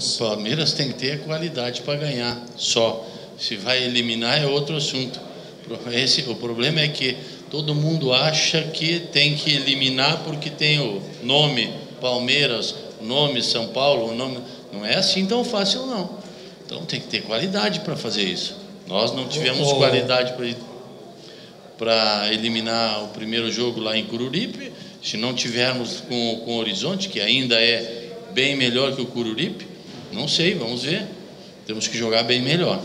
O Palmeiras tem que ter qualidade para ganhar só. Se vai eliminar é outro assunto. Esse, o problema é que todo mundo acha que tem que eliminar porque tem o nome Palmeiras, o nome São Paulo, o nome. Não é assim tão fácil, não. Então tem que ter qualidade para fazer isso. Nós não tivemos oh. qualidade para eliminar o primeiro jogo lá em Cururipe. Se não tivermos com, com o Horizonte, que ainda é bem melhor que o Cururipe, não sei, vamos ver. Temos que jogar bem melhor.